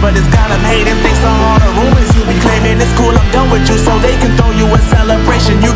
but it's got them hating. Thanks to all the rumors you be claiming, it's cool, I'm done with you, so they can throw you a celebration. You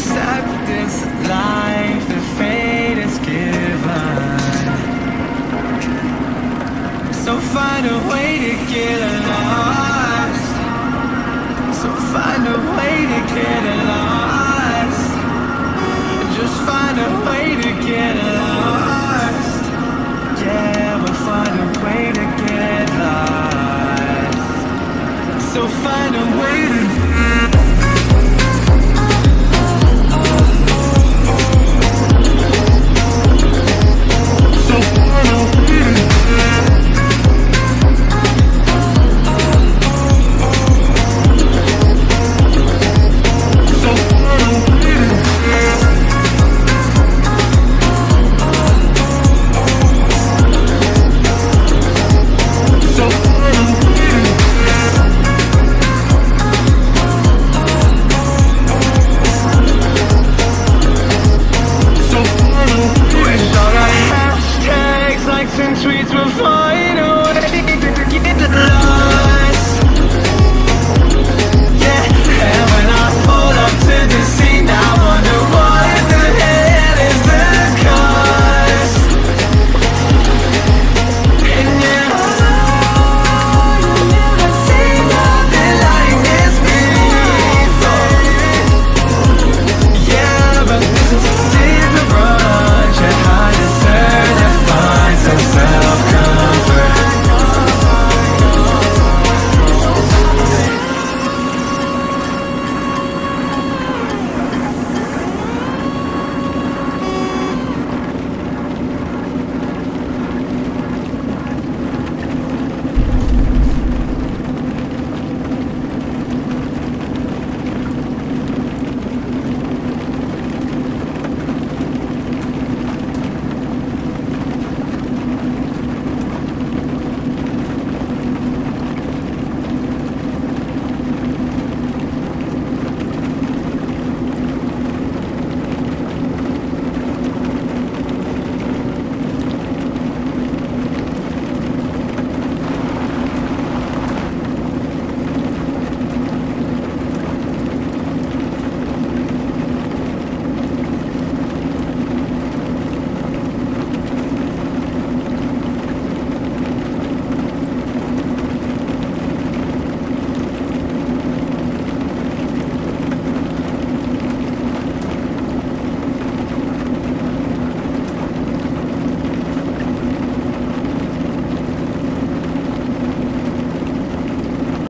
accept this life the fate is given. So find a way to get. So find a way to get along.